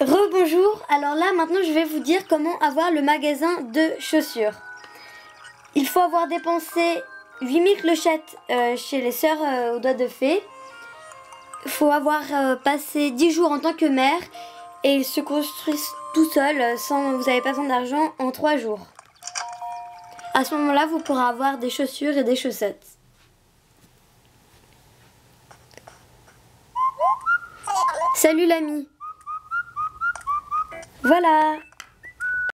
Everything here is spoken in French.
Rebonjour, alors là maintenant je vais vous dire comment avoir le magasin de chaussures. Il faut avoir dépensé 8000 clochettes euh, chez les sœurs euh, aux doigts de fée. Il faut avoir euh, passé 10 jours en tant que mère et ils se construisent tout seul sans vous n'avez pas besoin d'argent en 3 jours. À ce moment-là, vous pourrez avoir des chaussures et des chaussettes. Salut l'ami Voilà